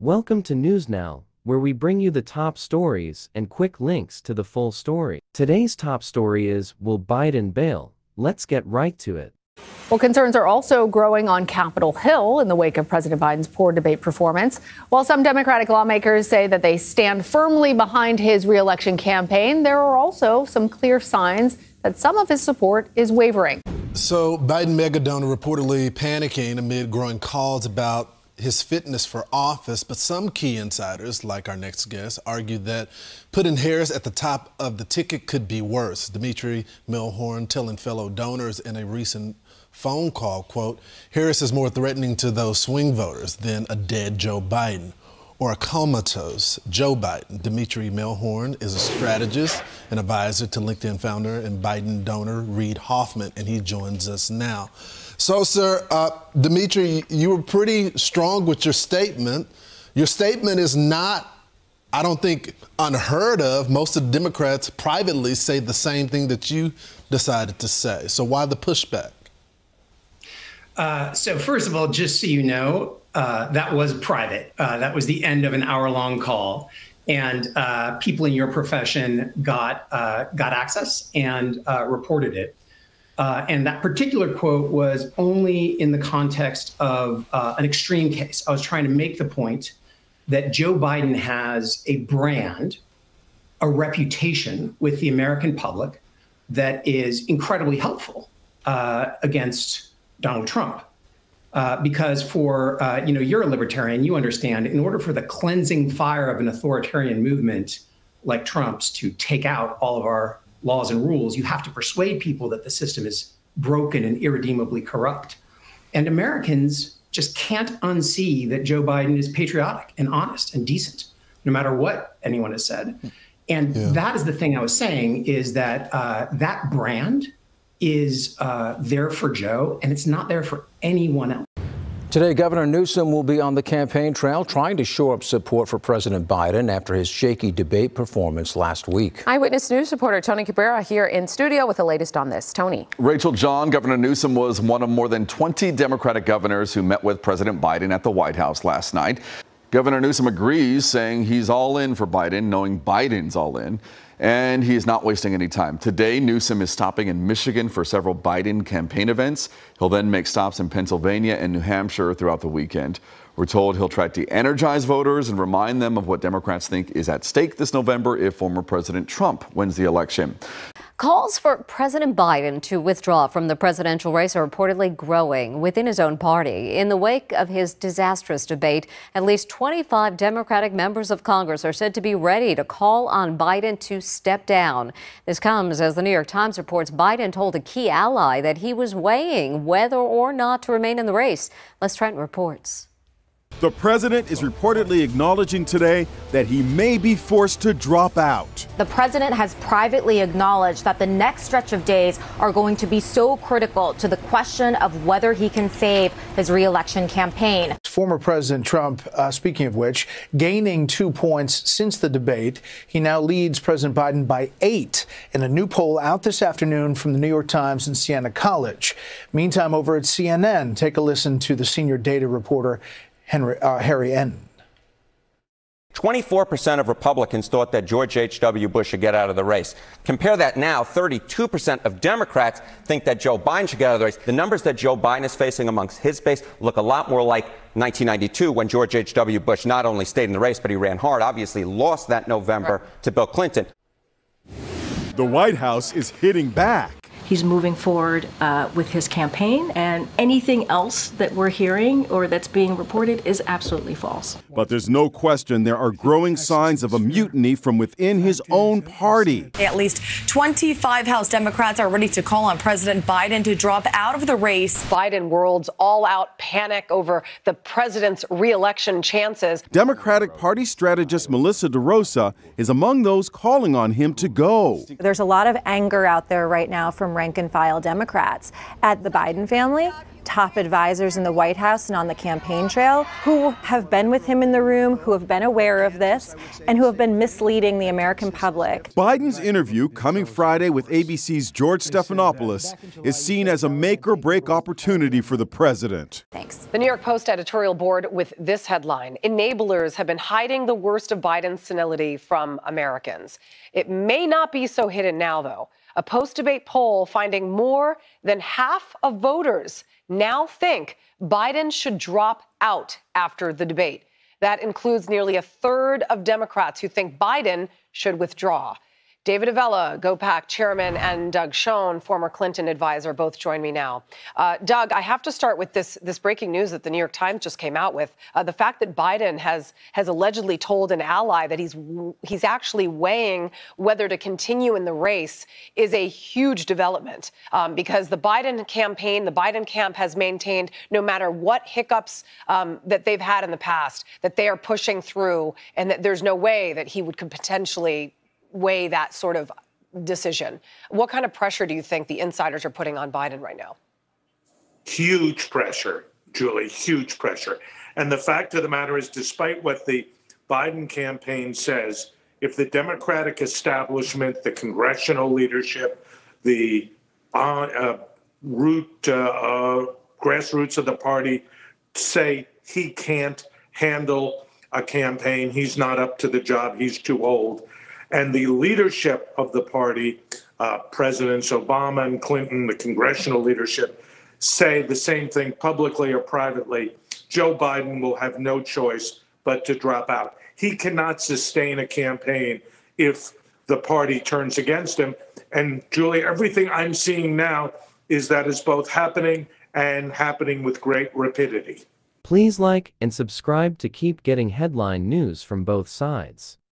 Welcome to News Now, where we bring you the top stories and quick links to the full story. Today's top story is Will Biden bail? Let's get right to it. Well, concerns are also growing on Capitol Hill in the wake of President Biden's poor debate performance. While some Democratic lawmakers say that they stand firmly behind his reelection campaign, there are also some clear signs that some of his support is wavering. So, Biden mega donor reportedly panicking amid growing calls about his fitness for office, but some key insiders, like our next guest, argue that putting Harris at the top of the ticket could be worse. Dmitri Mehlhorn telling fellow donors in a recent phone call, quote, Harris is more threatening to those swing voters than a dead Joe Biden or a comatose Joe Biden. Dmitri Mehlhorn is a strategist and advisor to LinkedIn founder and Biden donor Reid Hoffman, and he joins us now. So, sir, uh, Dmitri, you were pretty strong with your statement. Your statement is not, I don't think, unheard of. Most of the Democrats privately say the same thing that you decided to say. So, why the pushback? Uh, so, first of all, just so you know, uh, that was private. Uh, that was the end of an hour-long call, and uh, people in your profession got uh, got access and uh, reported it. And that particular quote was only in the context of an extreme case. I was trying to make the point that Joe Biden has a brand, a reputation with the American public that is incredibly helpful against Donald Trump. Uh, because for uh, you know you're a libertarian, you understand. In order for the cleansing fire of an authoritarian movement like Trump's to take out all of our laws and rules, you have to persuade people that the system is broken and irredeemably corrupt. And Americans just can't unsee that Joe Biden is patriotic and honest and decent, no matter what anyone has said. And yeah. that is the thing I was saying is that uh, that brand is uh, there for Joe, and it's not there for anyone else. Today, Governor Newsom will be on the campaign trail trying to shore up support for President Biden after his shaky debate performance last week. Eyewitness News reporter Tony Cabrera here in studio with the latest on this. Tony. Rachel John, Governor Newsom was one of more than 20 Democratic governors who met with President Biden at the White House last night. Governor Newsom agrees, saying he's all in for Biden, knowing Biden's all in and he is not wasting any time. Today, Newsom is stopping in Michigan for several Biden campaign events. He'll then make stops in Pennsylvania and New Hampshire throughout the weekend. We're told he'll try to energize voters and remind them of what Democrats think is at stake this November if former President Trump wins the election. Calls for President Biden to withdraw from the presidential race are reportedly growing within his own party. In the wake of his disastrous debate, at least 25 Democratic members of Congress are said to be ready to call on Biden to step down. This comes as the New York Times reports Biden told a key ally that he was weighing whether or not to remain in the race. Les Trent reports. The president is reportedly acknowledging today that he may be forced to drop out. The president has privately acknowledged that the next stretch of days are going to be so critical to the question of whether he can save his reelection campaign. Former President Trump, uh, speaking of which, gaining two points since the debate. He now leads President Biden by eight in a new poll out this afternoon from the New York Times and Siena College. Meantime, over at CNN, take a listen to the senior data reporter Henry, uh, Harry Enten. 24% of Republicans thought that George H.W. Bush should get out of the race. Compare that now, 32% of Democrats think that Joe Biden should get out of the race. The numbers that Joe Biden is facing amongst his base look a lot more like 1992 when George H.W. Bush not only stayed in the race, but he ran hard, obviously lost that November to Bill Clinton. The White House is hitting back. He's moving forward uh, with his campaign, and anything else that we're hearing or that's being reported is absolutely false. But there's no question there are growing signs of a mutiny from within his own party. At least 25 House Democrats are ready to call on President Biden to drop out of the race. Biden world's all out panic over the president's reelection chances. Democratic Party strategist Melissa DeRosa is among those calling on him to go. There's a lot of anger out there right now from rank and file Democrats at the Biden family top advisors in the White House and on the campaign trail who have been with him in the room, who have been aware of this, and who have been misleading the American public. Biden's interview coming Friday with ABC's George Stephanopoulos is seen as a make or break opportunity for the president. Thanks. The New York Post editorial board with this headline Enablers have been hiding the worst of Biden's senility from Americans. It may not be so hidden now, though. A post debate poll finding more than half of voters now think Biden should drop out after the debate. That includes nearly a third of Democrats who think Biden should withdraw. David Avella, GOPAC chairman, and Doug Schoen, former Clinton advisor, both join me now. Uh, Doug, I have to start with this this breaking news that the New York Times just came out with. Uh, the fact that Biden has has allegedly told an ally that he's he's actually weighing whether to continue in the race is a huge development um, because the Biden campaign, the Biden camp, has maintained no matter what hiccups um, that they've had in the past, that they are pushing through, and that there's no way that he would potentially weigh that sort of decision. What kind of pressure do you think the insiders are putting on Biden right now? Huge pressure, Julie, huge pressure. And the fact of the matter is, despite what the Biden campaign says, if the Democratic establishment, the congressional leadership, the uh, uh, root, uh, uh grassroots of the party say he can't handle a campaign, he's not up to the job, he's too old, and the leadership of the party, uh, Presidents Obama and Clinton, the congressional leadership, say the same thing publicly or privately. Joe Biden will have no choice but to drop out. He cannot sustain a campaign if the party turns against him. And Julie, everything I'm seeing now is that is both happening and happening with great rapidity. Please like and subscribe to keep getting headline news from both sides.